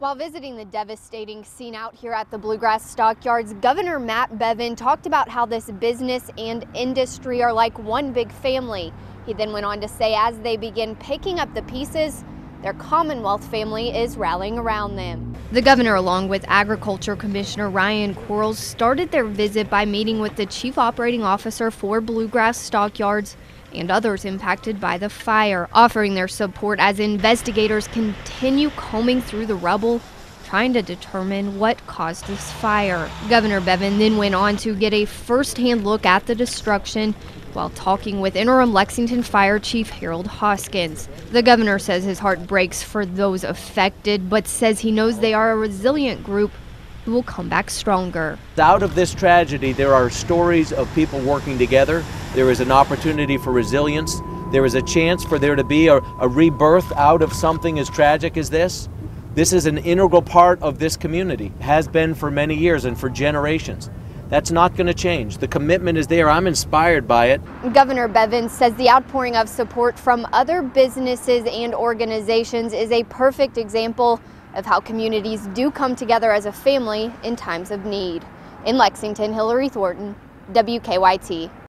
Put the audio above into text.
While visiting the devastating scene out here at the Bluegrass Stockyards, Governor Matt Bevin talked about how this business and industry are like one big family. He then went on to say as they begin picking up the pieces, their Commonwealth family is rallying around them. The governor, along with Agriculture Commissioner Ryan Quarles, started their visit by meeting with the chief operating officer for Bluegrass Stockyards and others impacted by the fire, offering their support as investigators continue combing through the rubble trying to determine what caused this fire. Governor Bevin then went on to get a first hand look at the destruction while talking with interim Lexington Fire Chief Harold Hoskins. The governor says his heart breaks for those affected, but says he knows they are a resilient group will come back stronger. Out of this tragedy, there are stories of people working together. There is an opportunity for resilience. There is a chance for there to be a, a rebirth out of something as tragic as this. This is an integral part of this community, has been for many years and for generations. That's not going to change. The commitment is there. I'm inspired by it. Governor Bevin says the outpouring of support from other businesses and organizations is a perfect example of how communities do come together as a family in times of need. In Lexington, Hillary Thornton, WKYT.